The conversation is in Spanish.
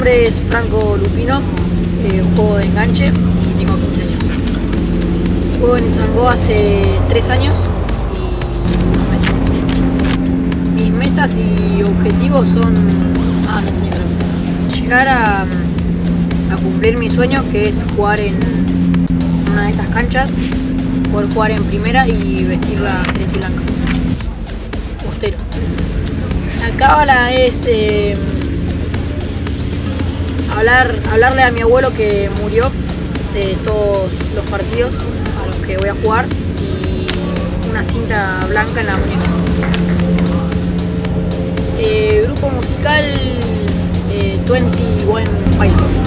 nombre es Franco Lupino, eh, juego de enganche y tengo 15 años. Juego en Ituzaingó hace 3 años y unos meses. Mis metas y objetivos son ah, llegar a, cumplir mi sueño que es jugar en una de estas canchas, poder jugar en primera y vestir la celeste blanca. Postero. La cábala es eh, hablar, hablarle a mi abuelo que murió de todos los partidos a los que voy a jugar y una cinta blanca en la muñeca. Eh, grupo musical eh, 21 Pilots.